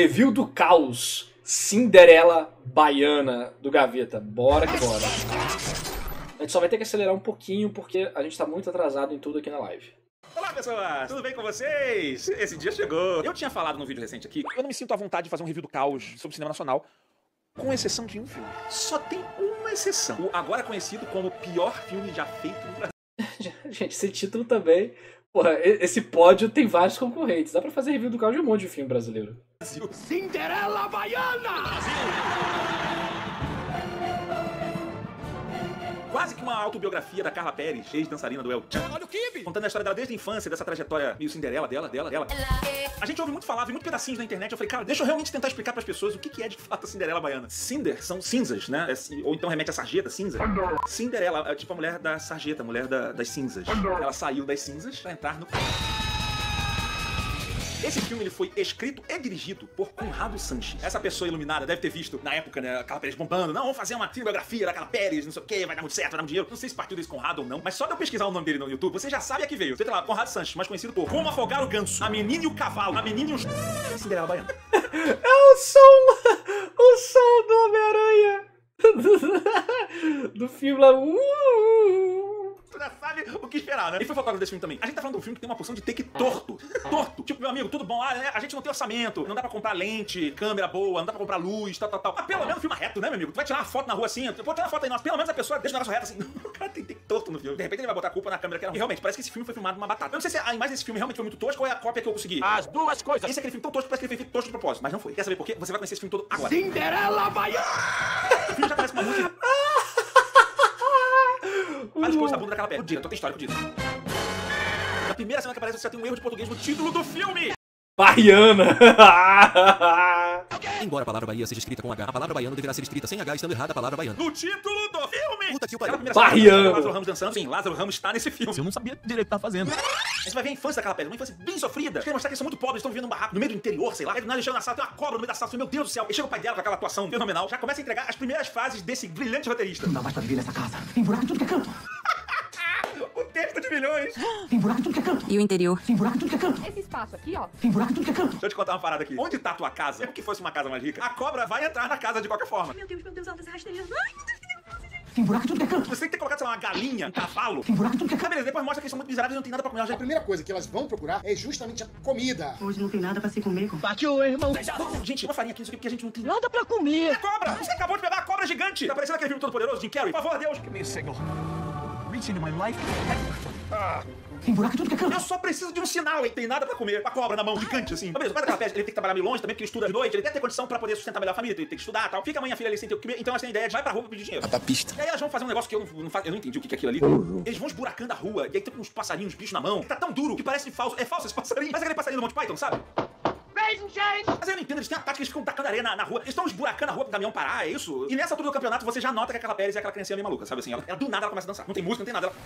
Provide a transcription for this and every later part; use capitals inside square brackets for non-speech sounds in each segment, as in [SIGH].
Review do caos. Cinderela Baiana do Gaveta. Bora que bora. A gente só vai ter que acelerar um pouquinho porque a gente tá muito atrasado em tudo aqui na live. Olá pessoas, tudo bem com vocês? Esse dia chegou. Eu tinha falado num vídeo recente aqui, eu não me sinto à vontade de fazer um review do caos sobre cinema nacional, com exceção de um filme. Só tem uma exceção. O agora conhecido como o pior filme já feito no Brasil. [LAUGHS] Gente, esse título também. Porra, esse pódio tem vários concorrentes. Dá pra fazer review do caos de um monte de filme brasileiro. Cinderela Baiana! Brasil! Quase que uma autobiografia da Carla Pérez, ex-dançarina do El Chan. Olha o Kibe! Contando a história dela desde a infância, dessa trajetória meio Cinderela dela, dela, dela. A gente ouve muito falar, vi muito pedacinhos na internet. Eu falei, cara, deixa eu realmente tentar explicar para as pessoas o que é de fato a Cinderela baiana. Cinder são cinzas, né? É ou então remete a sarjeta, cinza. Cinderela é tipo a mulher da sarjeta, a mulher da, das cinzas. Ela saiu das cinzas para entrar no. Esse filme ele foi escrito e dirigido por Conrado Sanches. Essa pessoa iluminada deve ter visto na época, né, aquela Pérez bombando. Não, vamos fazer uma biografia daquela Pérez, não sei o que, vai dar muito certo, vai dar muito dinheiro. Não sei se partiu desse Conrado ou não, mas só de eu pesquisar o nome dele no YouTube, você já sabe a que veio. Você tá lá, Conrado Sanches, mais conhecido por Como Afogar o Ganso, A Menina e o Cavalo, A Menina e o... [LAUGHS] Cinderela Baiana. [LAUGHS] é o som, o som do Homem-Aranha. [LAUGHS] do filme lá. Uh, uh, uh já sabe o que esperar, né? E foi fotógrafo desse filme também. A gente tá falando de um filme que tem uma porção de take torto. Torto. Tipo, meu amigo, tudo bom? Ah, né? A gente não tem orçamento, não dá pra comprar lente, câmera boa, não dá pra comprar luz, tal, tal, tal. Mas pelo menos filma reto, né, meu amigo? Tu vai tirar uma foto na rua assim, tu pode tirar uma foto aí, nós, pelo menos a pessoa deixa o negócio reto assim. [LAUGHS] o cara tem take torto no filme. De repente ele vai botar a culpa na câmera que era. E realmente, parece que esse filme foi filmado numa batata. Eu não sei se a imagem desse filme realmente foi muito tosca ou é a cópia que eu consegui. As duas coisas. Esse é aquele filme tão tosco, parece que ele foi feito tosco de propósito. Mas não foi. Quer saber por quê? Você vai conhecer esse filme todo agora. Cinderela Baiana! [LAUGHS] o filme já com uma música. Várias coisas da bunda daquela pedra. O diretor tem história com disso. Na primeira cena que aparece, você já tem um erro de português no título do filme. Baiana! [LAUGHS] Embora a palavra Bahia seja escrita com H, a palavra baiano deverá ser escrita sem H, estando errada a palavra baiano. No título do filme! Puta que o pariu. Baiano! Lázaro Ramos dançando. Sim, Lázaro Ramos está nesse filme. Eu não sabia direito o que tava fazendo. A gente vai ver a infância daquela pedra, uma infância bem sofrida. Querem mostrar que eles são muito pobres, estão vivendo num barraco no meio do interior, sei lá. Aí do nada eles chegam na sala, tem uma cobra no meio da sala. Meu Deus do céu. E chega o pai dela com aquela atuação fenomenal. Já começa a entregar as primeiras fases desse brilhante roteirista. Não dá mais pra viver nessa casa. Tem buraco em tudo que é canto. O de milhões. Tem buraco em tudo que é canto. E o interior? Tem buraco em tudo que é canto. Esse espaço aqui, ó. Tem buraco em tudo que é canto. Deixa eu te contar uma parada aqui. Onde tá a tua casa? Mesmo que fosse uma casa mais rica, a cobra vai entrar na casa de qualquer forma. Meu Deus, meu Deus, ela tá se rastejando. Ai, meu Deus, tem buraco tudo que é canto. Você tem que ter colocado, sei lá, uma galinha, um cavalo. Tem buraco tudo que é Ah, canto. beleza, depois mostra que eles são muito miseráveis e não tem nada pra comer. A primeira coisa que elas vão procurar é justamente a comida. Hoje não tem nada pra se comer. Bateu, irmão. Gente, uma farinha aqui, isso aqui, porque a gente não tem Nada pra comer. É cobra! Você acabou de pegar a cobra gigante! Tá parecendo aquele filme todo poderoso, Jim Carrey? Por favor, Deus! Give me a Tem buraco em tudo que é canto. Eu só preciso de um sinal, hein? Tem nada pra comer. Com a cobra na mão, gigante, assim. Mas beleza, o pai daquela peste, ele tem que trabalhar meio longe também, porque ele estuda de noite, ele deve ter condição pra poder sustentar melhor a família, ele tem que estudar e tal. Fica a mãe e a filha ali sem ter o que comer, então elas têm ideia de vai pra rua pra pedir dinheiro. Da pista. E aí elas vão fazer um negócio que eu não, não, eu não entendi o que que é aquilo ali. Eles vão esburacando a rua, e aí tem uns passarinhos, bichos na mão, que tá tão duro que parece falso. É falso esse passarinho, mas é aquele passarinho do Monty Python, sabe? Mas eu não entendo, eles têm a tática, eles ficam tacando areia na, na rua. Eles estão esburacando a rua pro caminhão parar, é isso? E nessa altura do campeonato você já nota que aquela Pérez é aquela criancinha meio maluca, sabe assim? Ela, ela do nada ela começa a dançar. Não tem música, não tem nada. Ela...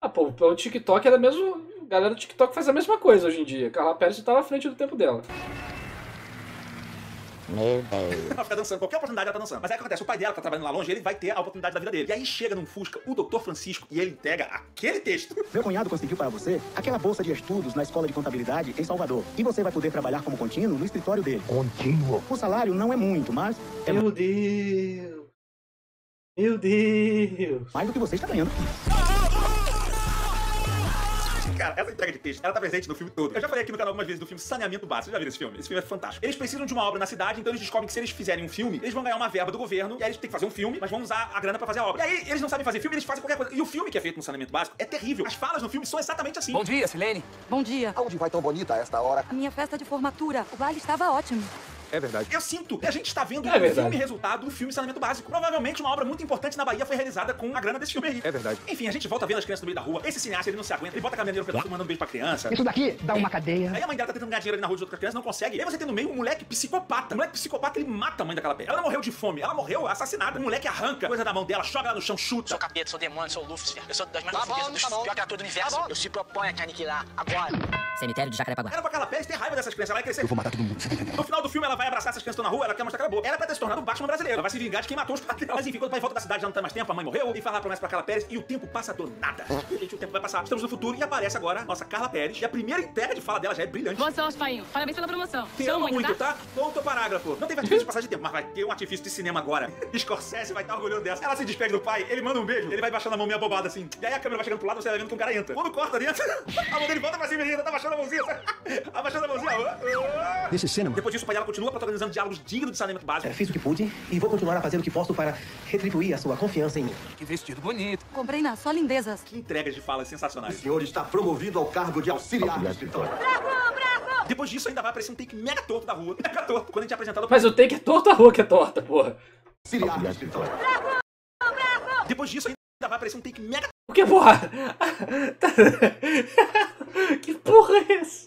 Ah, pô, o TikTok era mesmo. A galera do TikTok faz a mesma coisa hoje em dia. Carla Pérez tava à frente do tempo dela. Ela fica dançando, qualquer oportunidade ela tá dançando. Mas aí o que acontece, o pai dela tá trabalhando lá longe, ele vai ter a oportunidade da vida dele. E aí chega num Fusca o Dr. Francisco e ele entrega aquele texto. Meu cunhado conseguiu para você aquela bolsa de estudos na escola de contabilidade em Salvador. E você vai poder trabalhar como contínuo no escritório dele. Contínuo. O salário não é muito, mas é Meu Deus! Meu Deus! mais do que você está ganhando. Cara, essa entrega de texto, ela tá presente no filme todo. Eu já falei aqui no canal algumas vezes do filme Saneamento Básico. Vocês já viram esse filme? Esse filme é fantástico. Eles precisam de uma obra na cidade, então eles descobrem que se eles fizerem um filme, eles vão ganhar uma verba do governo, e aí eles têm que fazer um filme, mas vão usar a grana pra fazer a obra. E aí eles não sabem fazer filme, eles fazem qualquer coisa. E o filme que é feito no Saneamento Básico é terrível. As falas no filme são exatamente assim. Bom dia, Silene. Bom dia. Aonde vai tão bonita a esta hora? A minha festa de formatura. O baile estava ótimo. É verdade. Eu sinto que a gente está vendo É um verdade. filme resultado do filme Saneamento Básico. Provavelmente uma obra muito importante na Bahia foi realizada com a grana desse filme aí. É verdade. Enfim, a gente volta vendo as crianças no meio da rua. Esse cineasta, ele não se aguenta. Ele bota a caminhoneira no pedaço, mandando um beijo pra criança. Isso daqui dá uma cadeia. Aí a mãe dela tá tentando ganhar dinheiro ali na rua de outra criança, não consegue. E aí você tem no meio um moleque psicopata. Um moleque psicopata, ele mata a mãe daquela pedra. Ela não morreu de fome, ela morreu assassinada. O moleque arranca coisa da mão dela, joga ela no chão, chuta. Sou capeta, sou demônio, sou Lúcifer. Eu sou das mais Tá bom, tá bom. pior criatura do universo. Tá bom. Eu se proponho a te aniquilar agora. Cemitério de Jacarepaguá. Era pra Carla Pérez ter raiva dessas crianças, ela vai crescer. Eu vou matar todo mundo, tá? No final do filme, ela vai abraçar essas crianças que estão na rua, ela quer mostrar que ela é boa. Era pra ter se tornado o Batman brasileiro. Ela vai se vingar de quem matou os pais dela. Mas enfim, quando o pai volta da cidade, já não tem mais tempo, a mãe morreu, e fala a promessa pra Carla Pérez, e o tempo passa do nada. Gente, o tempo vai passar. Estamos no futuro, e aparece agora nossa Carla Pérez, e a primeira entrega de fala dela já é brilhante. Boa sorte, pai. Parabéns pela promoção. Te amo muito, tá? Ponto parágrafo. Não teve artifício de passagem de tempo, mas vai ter um artifício de cinema agora. [LAUGHS] Scorsese vai estar orgulhoso dessa. Ela se despede do pai, ele manda um beijo, ele vai baixando a mão meio bobada assim. E aí a câmera vai chegando pro lado, você vai vendo que um cara entra. Quando corta dentro, [LAUGHS] a mão dele volta pra cima ele tá baixando a mãozinha. Abaixando a mãozinha. [LAUGHS] Nesse cinema. Depois disso, o pai dela continua protagonizando diálogos dignos de saneamento básico. É, Fiz o que pude e vou continuar a fazer o que posso para retribuir a sua confiança em mim. Que vestido bonito. Comprei na Só Lindezas. Que entregas de falas sensacionais. O senhor está promovido ao cargo de auxiliar do escritório. Depois disso, ainda vai aparecer um take mega torto da rua. [LAUGHS] Mega torto. Quando a gente é apresentado. Mas o take é torto a rua que é torta, porra. Auxiliar do escritório. Depois disso, ainda vai aparecer um take mega O que, porra? [LAUGHS] [LAUGHS] Que porra é essa?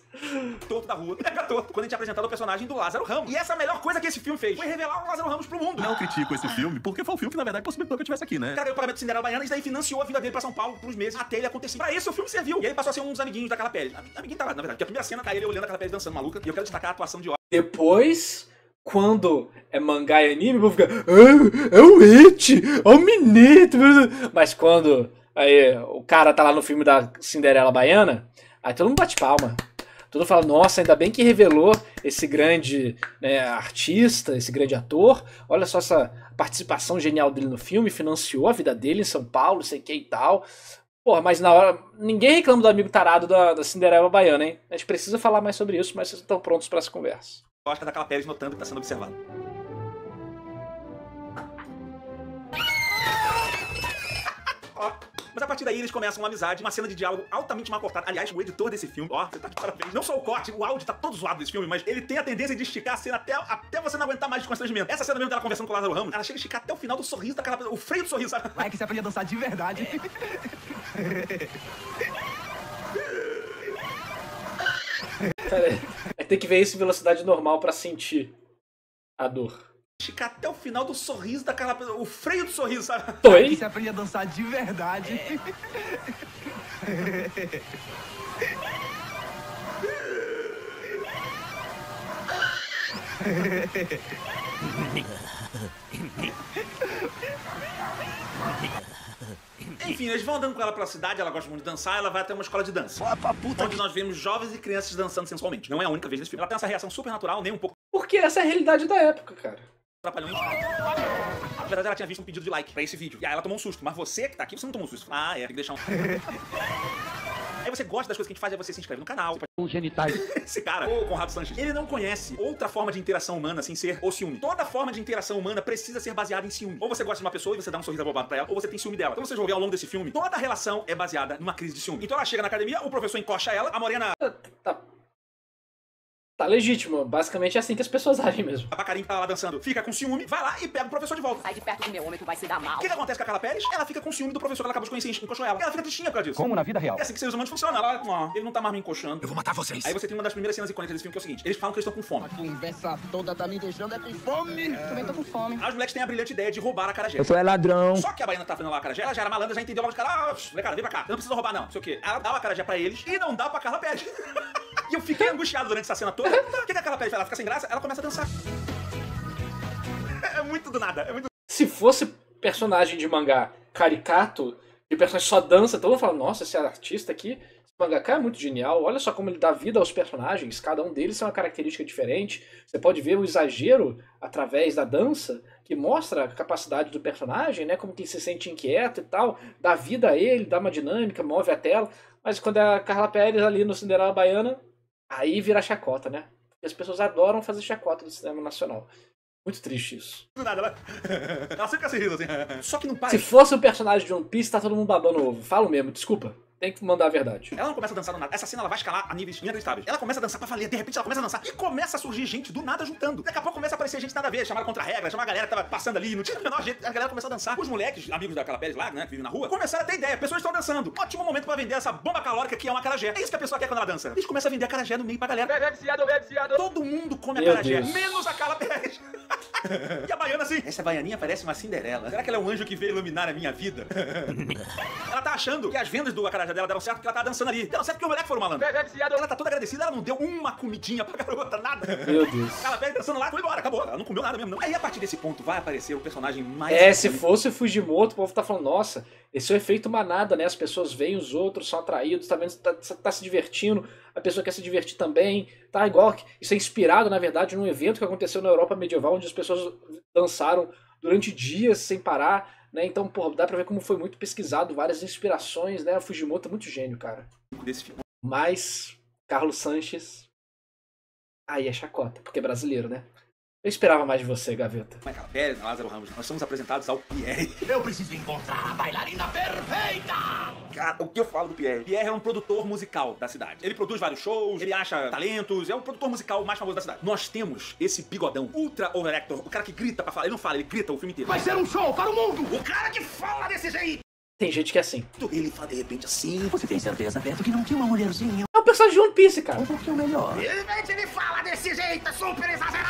torto da rua. Mega torto. Quando a gente é apresentado o personagem do Lázaro Ramos. E essa é a melhor coisa que esse filme fez. Foi revelar o Lázaro Ramos pro mundo. Não critico esse filme, porque foi o filme que, na verdade, possibilitou que eu estivesse aqui, né? O cara o pagamento de Cinderela Baiana e daí financiou a vida dele pra São Paulo por uns meses até ele acontecer. Pra isso o filme serviu. E aí passou a ser um dos amiguinhos da Carla Pérez. Am- Amiguinho tá lá, na verdade. Porque a primeira cena tá ele olhando a Carla Pérez dançando maluca. E eu quero destacar a atuação de Depois, quando é mangá e anime, eu vou ficar. Ah, é o It! É o Minito! Mas quando aí, o cara tá lá no filme da Cinderela Baiana, aí todo mundo bate palma. Todo mundo fala, nossa, ainda bem que revelou esse grande né, artista, esse grande ator. Olha só essa participação genial dele no filme, financiou a vida dele em São Paulo, sei que e tal. Porra, mas na hora. Ninguém reclama do amigo tarado da, da Cinderela Baiana, hein? A gente precisa falar mais sobre isso, mas vocês estão prontos para essa conversa. Oscar da Carla Pérez notando que tá sendo observado. Ó, Mas a partir daí eles começam uma amizade, uma cena de diálogo altamente mal cortada. Aliás, o editor desse filme, ó, você tá de parabéns. Não só o corte, o áudio tá todo zoado desse filme, mas ele tem a tendência de esticar a cena até, até você não aguentar mais de constrangimento. Essa cena mesmo dela conversando com o Lázaro Ramos, ela chega a esticar até o final do sorriso daquela pessoa, o freio do sorriso, sabe? Vai que você aprende a dançar de verdade. Pera aí. É, Tem que ver isso em velocidade normal pra sentir a dor. Esticar até o final do sorriso daquela pessoa, o freio do sorriso, sabe? Que Oi? você aprende a dançar de verdade. [LAUGHS] Enfim, eles vão andando com ela pela cidade, ela gosta muito de dançar, ela vai até uma escola de dança. onde nós vemos jovens e crianças dançando sensualmente. Não é a única vez nesse filme. Ela tem essa reação super natural, nem um pouco Porque essa é a realidade da época, cara. Trapalhões. Na verdade, ela tinha visto um pedido de like pra esse vídeo. E aí ela tomou um susto. Mas você que tá aqui, você não tomou um susto. Ah, é, tem que deixar um. [LAUGHS] Aí você gosta das coisas que a gente faz, aí você se inscreve no canal. Com genitais. [LAUGHS] Esse cara, o Conrado Sanches, ele não conhece outra forma de interação humana sem ser o ciúme. Toda forma de interação humana precisa ser baseada em ciúme. Ou você gosta de uma pessoa e você dá um sorriso abobado pra ela, ou você tem ciúme dela. Então vocês vão ver ao longo desse filme, toda relação é baseada numa crise de ciúme. Então ela chega na academia, o professor encoxa ela, a morena Tá. Tá legítimo. Basicamente é assim que as pessoas [LAUGHS] agem mesmo. a bacarinha que tá lá dançando, fica com ciúme, vai lá e pega o professor de volta. Sai de perto do meu homem, tu vai se dar mal. O que, que acontece com a Carla Pérez? Ela fica com ciúme do professor que ela acabou de conhecer, encoxou ela. E ela fica tristinha por causa disso. Como na vida real. É assim que seres humanos funcionam. Ela, ó, ele não tá mais me encoxando. Eu vou matar vocês. Aí você tem uma das primeiras cenas icônicas desse filme que é o seguinte: eles falam que eles estão com fome. conversa toda tá me deixando é com fome. Também tô com fome. Aí os moleques têm a brilhante ideia de roubar a carajé. Eu sou é ladrão. Só que a baiana tá fazendo lá a carajé, ela já era malandra, já entendeu logo de cara, ah, vem cá, vem pra cá, eu não preciso roubar não, não sei o quê. Ela dá a carajé pra eles e não dá pra Carla Pérez. [LAUGHS] e eu fiquei angustiado durante essa cena toda. O que, que a Carla Pérez faz? Ela fica sem graça, ela começa a dançar. É muito do nada, é muito Se fosse personagem de mangá caricato, e o personagem só dança, todo mundo fala, nossa, esse artista aqui, esse mangaka é muito genial, olha só como ele dá vida aos personagens, cada um deles tem uma característica diferente. Você pode ver o exagero através da dança, que mostra a capacidade do personagem, né? Como que ele se sente inquieto e tal, dá vida a ele, dá uma dinâmica, move a tela. Mas quando é a Carla Pérez ali no Cinderela Baiana, aí vira chacota, né? Porque as pessoas adoram fazer chacota do cinema nacional. Muito triste isso. do nada. Ela, [LAUGHS] ela sempre fica se rindo assim. Só que não para. Se fosse um personagem de One Piece, tá todo mundo babando ovo. Falo mesmo, desculpa. Tem que mandar a verdade. Ela não começa a dançar do nada. Essa cena ela vai escalar a níveis inacreditáveis. Ela começa a dançar pra valer, de repente ela começa a dançar e começa a surgir gente do nada juntando. Daqui a pouco começa a aparecer gente nada a ver, chamada contra a regra, chamar a galera que tava passando ali, não tinha o menor jeito. A galera começa a dançar. Os moleques, amigos da Carla Pérez lá, né, que vivem na rua, começaram a ter ideia. Pessoas estão dançando. Ótimo momento pra vender essa bomba calórica que é uma carajé. É isso que a pessoa quer quando ela dança. Eles começam a vender a carajé no meio pra galera. É viciado, é viciado. Todo mundo come a carajé, Deus. menos a Carla Pérez. [LAUGHS] [LAUGHS] e a baiana assim, essa baianinha parece uma Cinderela. Será que ela é um anjo que veio iluminar a minha vida? [LAUGHS] ela tá achando que as vendas do acarajé dela deram certo porque ela tá dançando ali. Deram certo porque o moleque foram malandro. Ela tá toda agradecida, ela não deu uma comidinha pra garota, nada. Meu Deus. Ela veio dançando lá, foi embora, acabou. Ela não comeu nada mesmo, não. Aí a partir desse ponto vai aparecer o personagem mais. É, se fosse o Fujimoto, o povo tá falando, nossa, esse é o efeito manada, né? As pessoas veem os outros, são atraídos, tá vendo, tá, tá se divertindo, a pessoa quer se divertir também, tá igual. Isso é inspirado, na verdade, num evento que aconteceu na Europa medieval, onde as pessoas dançaram durante dias sem parar, né? Então, pô, dá pra ver como foi muito pesquisado, várias inspirações, né? O Fujimoto é muito gênio, cara. filme. Mas, Carlos Sanches. Aí é chacota, porque é brasileiro, né? Eu esperava mais de você, Gaveta. Michael Pérez, Lázaro Ramos, nós somos apresentados ao Pierre. Eu preciso encontrar a bailarina perfeita! Cara, o que eu falo do Pierre? Pierre é um produtor musical da cidade. Ele produz vários shows, ele acha talentos, é o produtor musical mais famoso da cidade. Nós temos esse bigodão ultra overactor, o cara que grita pra falar. Ele não fala, ele grita o filme inteiro. Vai ser um show para o mundo! O cara que fala desse jeito! Tem gente que é assim. Ele fala de repente assim. Você tem certeza, Beto, que não tinha uma mulherzinha? É o personagem de One Piece, cara. Um pouquinho melhor. De repente ele fala desse jeito, super exagerado!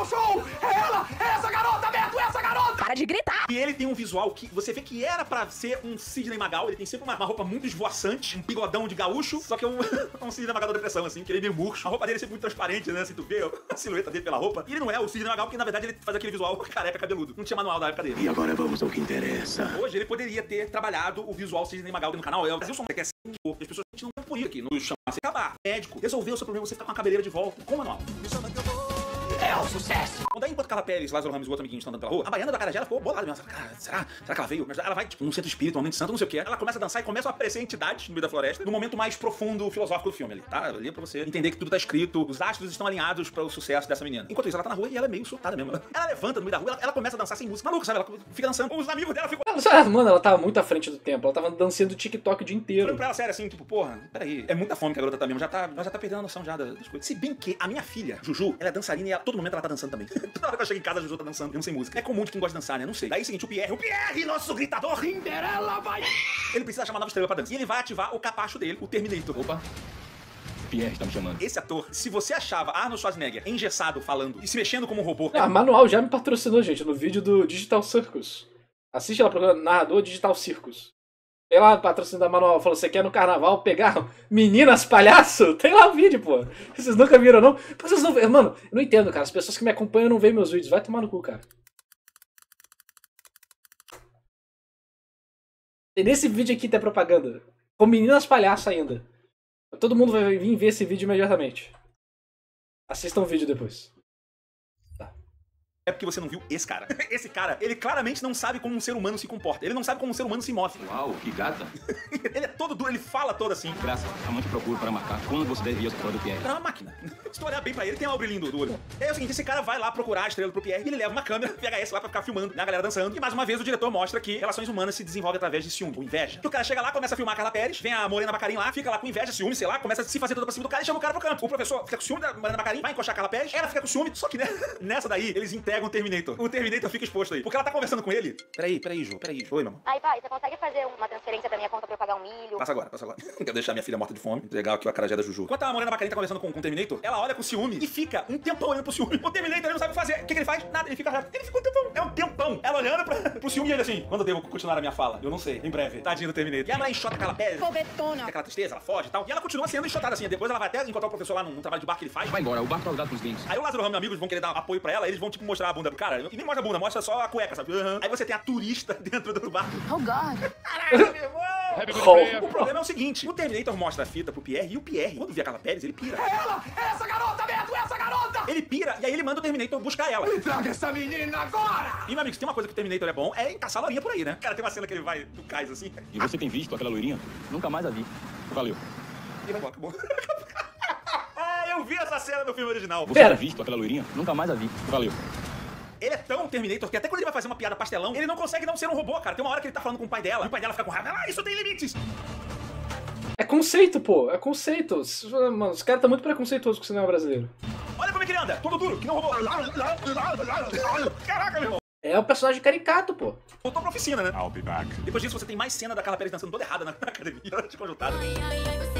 Meu show! É ela! É essa garota, Beto! É essa garota! Para de gritar! E ele tem um visual que você vê que era pra ser um Sidney Magal. Ele tem sempre uma, uma roupa muito esvoaçante, um bigodão de gaúcho, só que é um, [LAUGHS] um Sidney Magal da depressão, assim, que ele é meio murcho. A roupa dele é sempre muito transparente, né? Assim, tu vê a silhueta dele pela roupa. E ele não é o Sidney Magal, porque na verdade ele faz aquele visual [LAUGHS] careca cabeludo. Não tinha manual da época dele. E agora vamos ao que interessa. Hoje ele poderia ter trabalhado o visual Sidney Magal no canal. É o Brasil só quer ser um as pessoas não por isso aqui. No chama se acabar. Médico, resolveu o seu problema, você fica com a cabeleira de volta. Com o manual. É o sucesso! Quando aí, enquanto Carla Pérez, Lázaro Ramos e o outro amiguinho estão andando pela rua, a baiana da Carajé, ela ficou bolada mesmo. Cara, será? Será que ela veio? Mas ela vai, tipo, num centro espírita, um momento santo, não sei o que. Ela começa a dançar e começam a aparecer entidades no meio da floresta, no momento mais profundo filosófico do filme ali, tá? Ali é pra você entender que tudo tá escrito, os astros estão alinhados para o sucesso dessa menina. Enquanto isso, ela tá na rua e ela é meio surtada mesmo. Ela levanta no meio da rua, ela, ela começa a dançar sem música. Maluco, sabe? Ela fica dançando. Os amigos dela ficam. Ela, mano, ela tava muito à frente do tempo. Ela tava dançando TikTok o dia inteiro. Falando pra ela sério assim, tipo, porra, peraí, é muita fome que a garota tá mesmo, já tá, ela já tá perdendo a noção já das coisas. Se bem que a minha filha, Juju, ela é dançarina e a todo momento ela tá dançando também. [LAUGHS] Toda hora que eu chego em casa, a Juju tá dançando, mesmo sem música. É comum de quem gosta de dançar, né? Não sei. Daí é o seguinte, o Pierre, o Pierre, nosso gritador, Cinderela vai... ele precisa chamar nova estrela pra dança. E ele vai ativar o capacho dele, o Terminator. Opa. Pierre está me chamando. Esse ator, se você achava Arnold Schwarzenegger engessado falando e se mexendo como um robô, Ah, Manual já me patrocinou, gente, no vídeo do Digital Circus. Assiste lá pro narrador Digital Circus. Tem lá o patrocínio da Manual, falou, você quer no carnaval pegar [LAUGHS] meninas palhaço? [LAUGHS] Tem lá o vídeo, pô. Vocês nunca viram, não? Vocês não? Mano, eu não entendo, cara. As pessoas que me acompanham não veem meus vídeos. Vai tomar no cu, cara. Nesse vídeo aqui tem propaganda. Com meninas palhaço ainda. Todo mundo vai vir ver esse vídeo imediatamente. Assistam o vídeo depois. É porque você não viu esse cara. [LAUGHS] Esse cara, ele claramente não sabe como um ser humano se comporta. Ele não sabe como um ser humano se move. Uau, que gata. [LAUGHS] ele é todo duro, ele fala todo assim. Graças, a te procura para marcar quando você deve ir ao escritório do Pierre. É uma máquina. Se tu olhar bem pra ele, tem lá o brilhinho do, do olho. É o seguinte, esse cara vai lá procurar a estrela pro Pierre e ele leva uma câmera [LAUGHS] VHS lá pra ficar filmando né, a galera dançando. E mais uma vez o diretor mostra que relações humanas se desenvolvem através de ciúme, ou inveja. Que o cara chega lá, começa a filmar a Carla Pérez, vem a Morena Bacarin lá, fica lá com inveja, ciúme, sei lá, começa a se fazer toda pra cima do cara e chama o cara pro canto. O professor fica com ciúme da Morena Bacarin, vai encoxar a Carla Pérez, ela fica com ciúme, só que né, nessa daí eles entregam o Terminator. O Terminator fica exposto aí. Porque ela tá conversando com ele. Peraí, peraí, Ju, peraí. Oi, mamãe. Aí, pai, você consegue fazer uma transferência pra minha conta pra eu pagar um milho? Passa agora, passa agora. [LAUGHS] Quero deixar minha filha morta de fome. Legal aqui o acarajé da Juju. Enquanto a Morena Bacarin tá conversando com, com o Terminator, ela olha com ciúme e fica um tempão olhando pro ciúme. O Terminator ele não sabe o que fazer. O que, que ele faz? Nada, ele fica reto. Ele fica um tempão. É um tempão. Ela olhando pra, pro ciúme e ele assim, quando eu devo continuar a minha fala? Eu não sei. Em breve. Tadinho do Terminator. E a mulher enxota aquela pele. Foguetona. Aquela tristeza, ela foge e tal. E ela continua sendo enxotada assim. Depois ela vai até encontrar o professor lá num, num trabalho de bar que ele faz. Vai embora, o barco tá com os dentes. Aí o Lázaro Ramos e amigos vão querer dar apoio pra ela, eles vão tipo mostrar a bunda do cara. E nem mostra a bunda, mostra só a cueca, sabe? Aí você tem a turista [LAUGHS] dentro do barco. Oh, God. Caralho, meu irmão! Oh. O problema é o seguinte: o Terminator mostra a fita pro Pierre e o Pierre, quando vê a Carla Pérez, ele pira. É ela! É essa garota, Beto! É essa garota! Ele pira e aí ele manda o Terminator buscar ela. Me traga essa menina agora! E, meu amigo, se tem uma coisa que o Terminator é bom, é encaçar a lorinha por aí, né? Cara, tem uma cena que ele vai do cais assim. E você tem visto aquela loirinha? Nunca mais a vi. Valeu. E vai acabou. [LAUGHS] ah, eu vi essa cena no filme original. Você Pera. tem visto aquela loirinha? Nunca mais a vi. Valeu. Ele é tão Terminator que até quando ele vai fazer uma piada pastelão, ele não consegue não ser um robô, cara. Tem uma hora que ele tá falando com o pai dela, e o pai dela fica com raiva. Ah, isso tem limites! É conceito, pô. É conceito. Mano, os caras tá muito preconceituosos com o cinema brasileiro. Olha como é que ele anda, todo duro, que não robô. Caraca, meu irmão. É o personagem caricato, pô. Voltou pra oficina, né? I'll be back. Depois disso, você tem mais cena da Carla Pérez dançando toda errada na, na academia, [LAUGHS] desconjuntada. Ai, ai, ai, você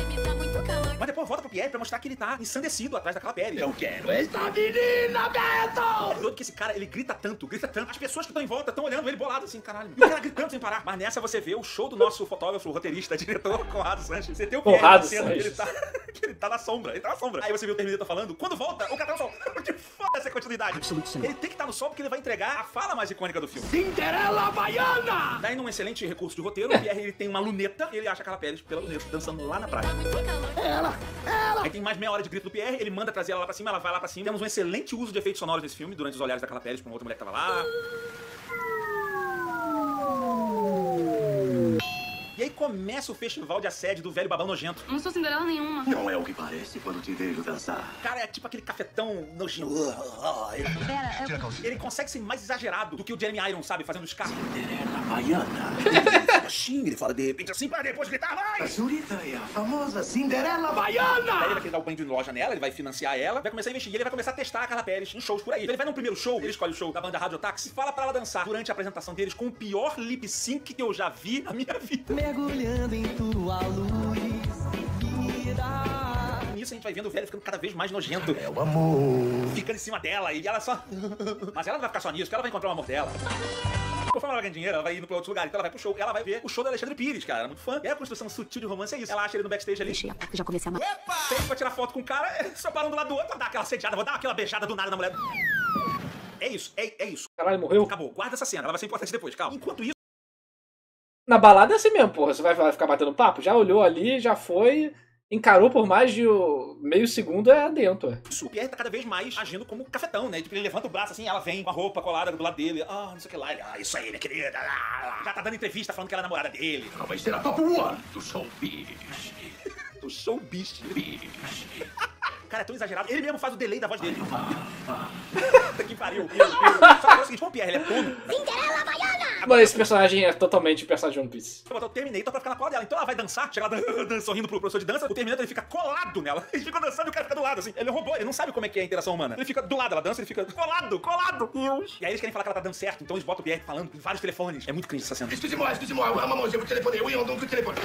Mas depois volta pro Pierre pra mostrar que ele tá ensandecido atrás daquela Pérez. Eu quero esta menina, Beto! É doido que esse cara, ele grita tanto, grita tanto. As pessoas que estão em volta estão olhando ele bolado assim, caralho. E o cara gritando sem parar. Mas nessa você vê o show do nosso fotógrafo, roteirista, [LAUGHS] diretor, Conrado Sanches. Você tem o Pierre Conrado na cena, que ele Sanches. tá, [LAUGHS] que ele tá na sombra. Ele tá na sombra. Aí você vê o Terminator falando. Quando volta, o cara tá no sol. [LAUGHS] Que foda essa continuidade. Ele tem que estar no sol porque ele vai entregar a fala mais icônica do filme. Cinderela Baiana! Daí, num excelente recurso de roteiro, o Pierre ele tem uma luneta e ele acha aquela Pérez pela luneta, dançando lá na praia. Ela! Ela! Aí tem mais meia hora de grito do Pierre, ele manda trazer ela lá pra cima, ela vai lá pra cima. Temos um excelente uso de efeitos sonoros nesse filme, durante os olhares daquela Pérez pra uma outra mulher que tava lá. Começa o festival de assédio do velho babão nojento. Não sou Cinderela nenhuma. Não é o que parece quando te vejo dançar. Cara é tipo aquele cafetão nojento. Ele, Pera, ele consegue ser mais exagerado do que o Jeremy Irons, sabe? Fazendo os carros. Cinderela Baiana! [LAUGHS] Baixinho, ele fala de repente assim, pra depois gritar A mais. senhorita é a famosa Cinderela Daí ele Baiana! vai querer dar o banho de loja nela, ele vai financiar ela, vai começar a investir, e ele vai começar a testar a Carla Pérez em shows por aí. Então ele vai no primeiro show, ele escolhe o show da banda Radio Táxi, fala pra ela dançar durante a apresentação deles com o pior lip sync que eu já vi na minha vida. Mergulhando em tua luz, vida. Nisso a gente vai vendo o velho ficando cada vez mais nojento. É o amor! Ficando em cima dela, e ela só. Mas ela não vai ficar só nisso, porque ela vai encontrar o amor dela. Conforme ela ganha dinheiro, ela vai indo pra outros lugares. Então ela vai pro show, ela vai ver o show do Alexandre Pires, cara. Ela é muito fã. E a construção sutil de romance é isso. Ela acha ele no backstage ali. Fechei a já comecei a amar. Tem pra tirar foto com o cara, é só param do lado do outro, dá aquela sediada, vou dar aquela beijada do nada na mulher. É isso, é, é isso. Caralho, morreu. Acabou, guarda essa cena, ela vai ser importante depois, calma. Enquanto isso, Na balada é assim mesmo, porra. Você vai vai ficar batendo papo? Já olhou ali, já foi, encarou por mais de meio segundo, é dentro. É. o Pierre tá cada vez mais agindo como cafetão, né? Tipo, ele levanta o braço assim, ela vem com a roupa colada do lado dele. Ah, não sei o que lá. Ele, ah, isso aí, minha querida. Ah, já tá dando entrevista falando que ela é namorada dele. Ela vai ser a top one do showbiz! Do. Cara, é tão exagerado. Ele mesmo faz o delay da voz dele. [LAUGHS] Puta que pariu. Só que é o seguinte, como o Pierre ele é tono, Mas esse personagem é totalmente personagem de One Piece. Botar o Terminator pra ficar na cola dela. Então ela vai dançar, chega lá sorrindo pro professor de dança, o Terminator ele fica colado nela. [LAUGHS] Eles ficam dançando e o cara fica do lado, assim. Ele é um robô, ele não sabe como é que é a interação humana. Ele fica do lado, ela dança, ele fica colado, colado. Deus. E aí eles querem falar que ela tá dando certo, então eles botam o Pierre falando em vários telefones. É muito cringe essa cena. Excuse-moi, excuse-moi, maman.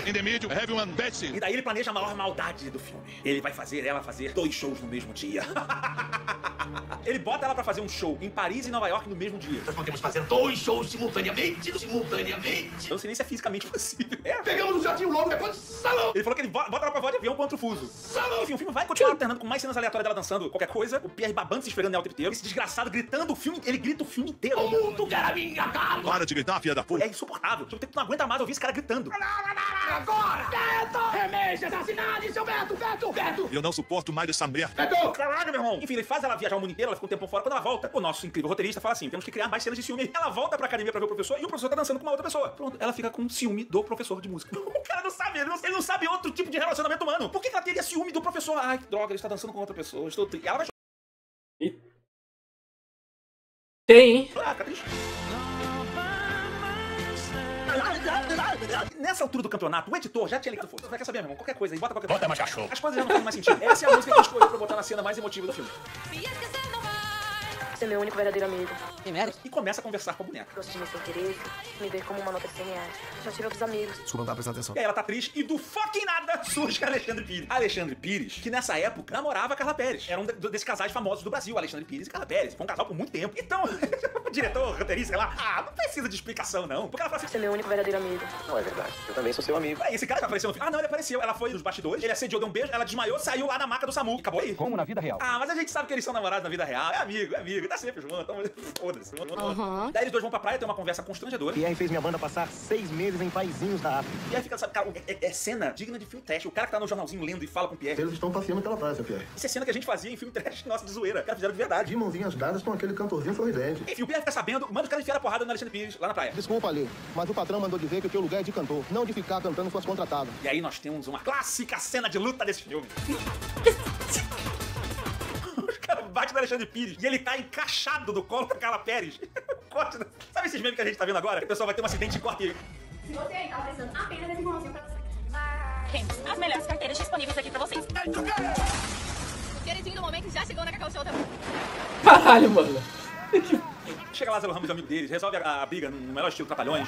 In the middle, dancing. E daí ele planeja a maior maldade do filme. Ele vai fazer ela fazer dois shows no mesmo dia. [LAUGHS] ele bota ela pra fazer um show em Paris e Nova York no mesmo dia. Nós podemos fazer dois shows simultaneamente, simultaneamente. Eu não sei nem se é fisicamente [LAUGHS] possível. É. Pegamos o jatinho logo depois, salão! Ele falou que ele bo- bota ela pra voar de avião contra o fuso. Salão! Enfim, o filme vai continuar alternando com mais cenas aleatórias dela dançando qualquer coisa. O Pierre babando, se esfregando nela o tempo inteiro. Esse desgraçado gritando o filme. Ele grita o filme inteiro. O mundo quer a minha cara! Para de gritar, filha da puta. É insuportável. Tipo, tu não aguenta mais ouvir esse cara gritando. Agora! Beto! Remexe essa cidade, seu Beto! Beto! Beto! Eu não suporto mais essa merda. Beto! Caralho, meu irmão. Enfim, ele faz ela viajar o mundo inteiro, ela fica um tempo fora. Quando ela volta, o nosso incrível roteirista fala assim: temos que criar mais cenas de ciúme. Ela volta pra academia pra ver o professor e o professor tá dançando com uma outra pessoa. Pronto, ela fica com ciúme do professor de música. [LAUGHS] O cara não sabe, ele não, ele não sabe outro tipo de relacionamento humano. Por que, que ela teria ciúme do professor? Ai, que droga, ele está dançando com outra pessoa. Estou triste. Ela vai Tem, hein? chorar, cara. Nessa altura do campeonato, o editor já tinha ligado foda. Vai quer saber, meu irmão? Qualquer coisa aí, bota qualquer coisa. Bota mais cachorro. As coisas já não fazem mais sentido. Essa é a música que eu escolhi pra botar na cena mais emotiva do filme. Você é meu único verdadeiro amigo. E começa a conversar com a boneca. Gosto de meu interesse, me ver como uma nota semear. Já tive outros amigos. Desculpa, não tava prestando atenção. E aí ela tá triste e do fucking nada surge Alexandre Pires. Alexandre Pires, que nessa época namorava a Carla Pérez. Era um de- desses casais famosos do Brasil, Alexandre Pires e Carla Pérez. Foi um casal por muito tempo. Então, [LAUGHS] o diretor, roteirista, sei lá, ah, não precisa de explicação não. Porque ela fala assim, Você é meu único verdadeiro amigo. Não é verdade. Eu também sou seu amigo. "Ué, esse cara que apareceu no filme. Ah, não, ele apareceu. Ela foi nos bastidores, ele assediou, deu um beijo, ela desmaiou, saiu lá na maca do SAMU. Acabou aí. Como na vida real. Ah, mas a gente sabe que eles são namorados na vida real. É amigo, é amigo, tá sempre junto. Então, Foda-se. Daí eles dois vão pra praia, tem uma conversa constrangedora. Pierre fez minha banda passar seis meses em paizinhos da África. E aí fica, sabe, cara, é, é- cena digna de filme trash. O cara que tá no jornalzinho lendo e fala com o Pierre. Eles estão passeando pela praia, seu Pierre. Isso é cena que a gente fazia em filme trash, [LAUGHS] nossa, de zoeira. Os caras fizeram de verdade. De mãozinhas dadas com aquele cantorzinho sorridente. Enfim, o Pierre fica sabendo, manda os caras enfiar a porrada no Alexandre Pires lá na praia. Desculpa, Ali, mas o patrão mandou dizer que o teu lugar é de cantor, não de ficar cantando suas contratadas. E aí nós temos uma clássica cena de luta desse filme. [LAUGHS] No Alexandre Pires e ele tá encaixado no colo da Carla Pérez. [LAUGHS] Corte, né? Sabe esses memes que a gente tá vendo agora? Que o pessoal vai ter um acidente e corta e... Se você tava precisando apenas pra você. As melhores carteiras disponíveis aqui pra vocês. O queridinho do momento já chegou na Cacau Show também. Caralho, mano. Chega Lázaro Ramos, amigo deles, resolve a, a briga no melhor estilo Trapalhões.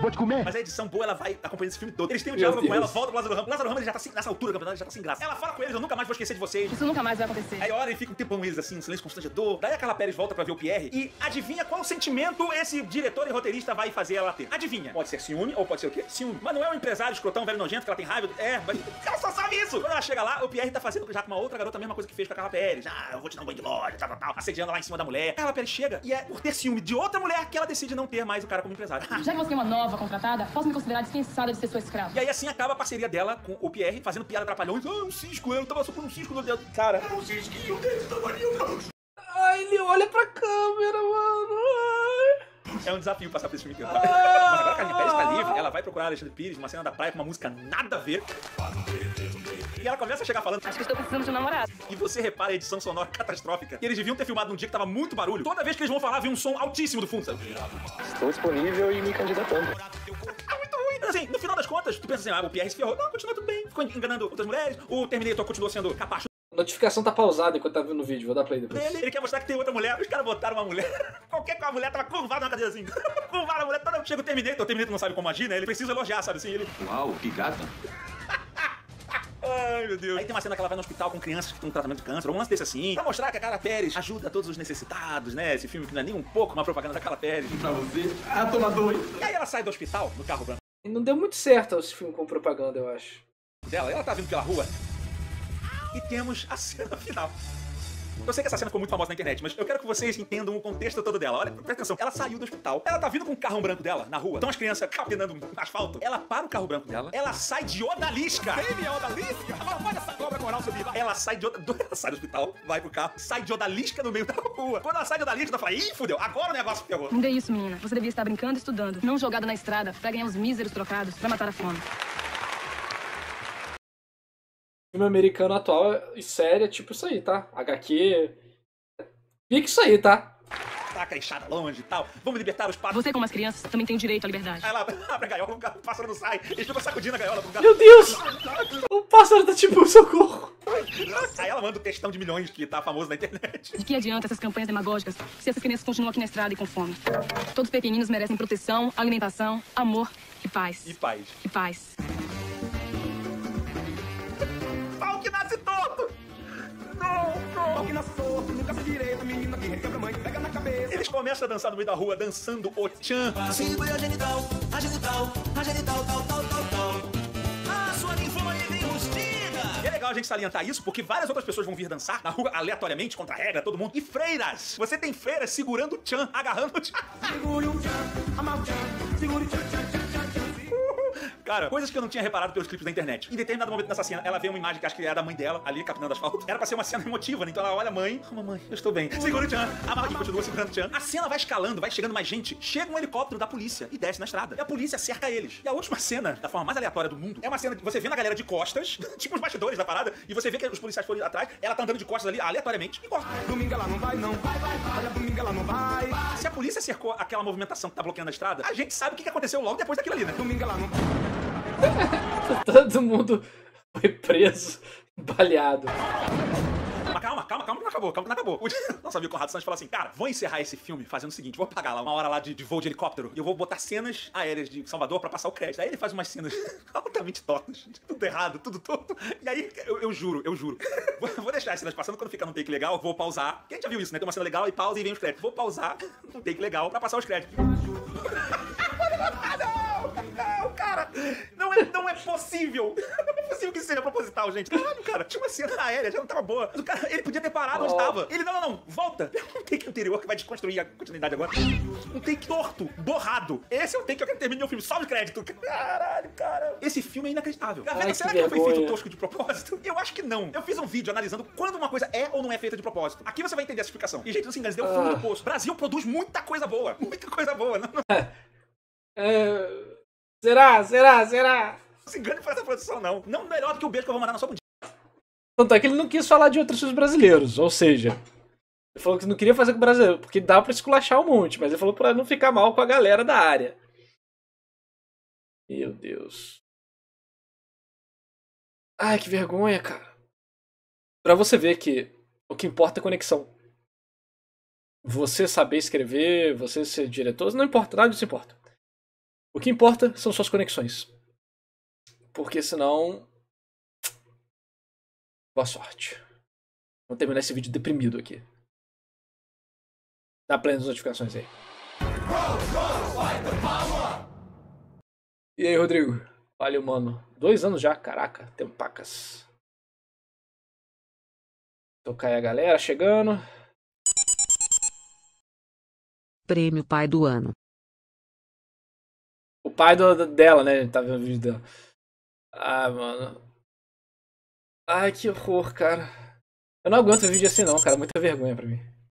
Vou te comer. Mas a edição boa, ela vai acompanhando esse filme todo. Eles têm um Meu diálogo com Deus. ela, volta pro Lázaro Ramos. Lázaro Ramos ele já tá sem, nessa altura do campeonato, ele já tá sem graça. Ela fala com eles, eu nunca mais vou esquecer de vocês. Isso nunca mais vai acontecer. Aí hora e fica um tempão eles assim, um silêncio constrangedor. Daí a Carla Pérez volta pra ver o Pierre e adivinha qual sentimento esse diretor e roteirista vai fazer ela ter. Adivinha? Pode ser ciúme ou pode ser o quê? Ciúme. Mas não é um empresário escrotão, velho nojento, que ela tem raiva. É, mas ela só sabe isso. Quando ela chega lá, o Pierre tá fazendo já com uma outra garota a mesma coisa que fez com a Carla Pérez. Ah, eu vou te dar um banho de loja, tal, tal, tal. Assediando lá em cima da mulher. A Carla Pérez chega e é por ter ciúme de outra mulher que ela decide não ter mais o cara como empresário. Já que você é uma nova contratada, posso me considerar dispensada de ser sua escrava. E aí assim acaba a parceria dela com o Pierre, fazendo piada trapalhões. Ah, um cisco, eu tava só por um cisco no dedo. Cara, um cisquinho desse tamanho, não. Ai, ele olha pra câmera, mano. É um desafio passar por esse filme inteiro. Mas agora a Carlinha Pérez tá livre, ela vai procurar Alexandre Pires, uma cena da praia com uma música nada a ver. E ela começa a chegar falando. Acho que estou precisando de um namorado. E você repara a edição sonora catastrófica. Que eles deviam ter filmado num dia que tava muito barulho. Toda vez que eles vão falar, vem um som altíssimo do fundo. Sabe? Estou disponível e me candidatando. Muito ruim. Mas assim, no final das contas, tu pensa assim, ah, o Pierre se ferrou. Não, continua tudo bem. Ficou enganando outras mulheres. O Terminator continuou sendo capacho notificação tá pausada enquanto tá vendo o vídeo, vou dar play depois. dele. Ele quer mostrar que tem outra mulher. Os caras botaram uma mulher. [LAUGHS] Qualquer uma mulher tava curvada na cadeira assim. [LAUGHS] curvada a mulher. Toda... Chega o Terminator. O Terminator não sabe como agir, né? Ele precisa elogiar, sabe assim? Ele... Uau, que gata. [LAUGHS] Ai, meu Deus. Aí tem uma cena que ela vai no hospital com crianças que estão em tratamento de câncer, um lance desse assim, pra mostrar que a Carla Pérez ajuda todos os necessitados, né? Esse filme que não é nem um pouco uma propaganda da Carla Pérez. Pra você. Ah, toma dois. E aí ela sai do hospital, no carro branco E não deu muito certo esse filme com propaganda, eu acho. dela, ela tá vindo pela rua. E temos a cena final. Eu sei que essa cena ficou muito famosa na internet, mas eu quero que vocês entendam o contexto todo dela. Olha, presta atenção. Ela saiu do hospital. Ela tá vindo com o carrão branco dela na rua. Estão as crianças capinando no asfalto. Ela para o carro branco dela. Ela sai de odalisca. Baby, é odalisca? Agora olha essa cobra coral subir. Ela sai de Oda- [LAUGHS] Ela sai do hospital, vai pro carro, sai de odalisca no meio da rua. Quando ela sai de odalisca, ela fala, ih, fudeu, agora o negócio pegou. Não dê isso, menina. Você devia estar brincando e estudando, não jogada na estrada pra ganhar os míseros trocados pra matar a fome. Filme americano atual e sério é tipo isso aí, tá? HQ. Fica isso aí, tá? Taca a enxada longe e tal. Vamos libertar os pássaros. Você, como as crianças, também tem o direito à liberdade. Aí ela [LAUGHS] abre a gaiola, o pássaro não sai. Eles ficam sacudindo a gaiola pro gato. Meu Deus! O pássaro tá tipo, [LAUGHS] socorro! Aí ela manda o textão de milhões que tá famoso na internet. De que adianta essas campanhas demagógicas se essas crianças continuam aqui na estrada e com fome? Todos pequeninos merecem proteção, alimentação, amor e paz. E paz. E paz. Torto, nunca se direita, menina que requebra mãe, pega na cabeça. Eles começam a dançar no meio da rua, dançando o tchan. Segura a genital, a genital, a genital, tal, tal, tal, tal. Sua é rustida. E é legal a gente salientar isso, porque várias outras pessoas vão vir dançar na rua aleatoriamente, contra a regra, todo mundo. E freiras! Você tem freiras segurando o tchan, agarrando o tchan. Segure o tchan, amarra o tchan, segure o tchan, tchan, tchan. Cara, coisas que eu não tinha reparado pelos clipes da internet. Em determinado momento nessa cena, ela vê uma imagem que acho que é da mãe dela, ali capinando asfalto. Era pra ser uma cena emotiva, né? Então ela olha a mãe. Oh, mamãe, eu estou bem. Segura o tchan. A Marley continua segurando o tchan. A cena vai escalando, vai chegando mais gente. Chega um helicóptero da polícia e desce na estrada. E a polícia cerca eles. E a última cena, da forma mais aleatória do mundo, é uma cena de você vê na galera de costas, [LAUGHS] tipo os bastidores da parada, e você vê que os policiais foram atrás, ela tá andando de costas ali, aleatoriamente, e corta. Domingo ela não vai, não. Vai, vai, vai. Olha, domingo ela não vai. Se a polícia cercou aquela movimentação que tá bloqueando a estrada, a gente sabe o que que aconteceu logo depois daquilo ali, né? Domingo ela não vai. [LAUGHS] Todo mundo foi preso, baleado. Calma, calma, calma que não acabou, calma não acabou. O [LAUGHS] nosso amigo Conrado Santos falou assim, cara, vou encerrar esse filme fazendo o seguinte, vou pagar lá uma hora lá de, de voo de helicóptero e eu vou botar cenas aéreas de Salvador pra passar o crédito. Aí ele faz umas cenas [LAUGHS] altamente tortas, tudo errado, tudo torto. E aí, eu, eu juro, eu juro, vou, vou deixar as cenas passando, quando fica num take legal, vou pausar. Quem já viu isso, né? Tem uma cena legal e pausa e vem os créditos. Vou pausar um take legal pra passar os créditos. Não, não, cara! Não é, não é possível! Não é possível que isso seja proposital, gente. Caralho, cara, tinha uma cena aérea, já não tava boa. O cara, ele podia ter parado onde Oh. tava. Ele, não, não, não, volta. Um take anterior que vai desconstruir a continuidade agora. Um take torto, borrado. Esse é o take que eu quero terminar meu filme, só de crédito. Caralho, cara. Esse filme é inacreditável. Ai, será que que, foi feito tosco de propósito? Eu acho que não. Eu fiz um vídeo analisando quando uma coisa é ou não é feita de propósito. Aqui você vai entender essa explicação. E, gente, não se engane, deu fundo Ah. do poço. Brasil produz muita coisa boa. Muita coisa boa. Não, não [LAUGHS] É... Será? Será? Será? se engane por essa produção, não. Não melhor do que o beijo que eu vou mandar na sua bundinha. Tanto é que ele não quis falar de outros filmes brasileiros, ou seja, ele falou que não queria fazer com o brasileiro, porque dá pra esculachar um monte, mas ele falou pra não ficar mal com a galera da área. Meu Deus. Ai, que vergonha, cara. Pra você ver que o que importa é conexão. você saber escrever, você ser diretor, não importa, nada disso importa. O que importa são suas conexões. Porque senão. Boa sorte. Vou terminar esse vídeo deprimido aqui. Dá play nas notificações aí. E aí, Rodrigo? Valeu, mano. Dois anos já, caraca, tem pacas. Tocar aí a galera chegando. Prêmio Pai do Ano. Pai do, dela, né? Tá vendo o vídeo dela. Ah, mano. Ai, que horror, cara. Eu não aguento vídeo assim não, cara. Muita vergonha pra mim.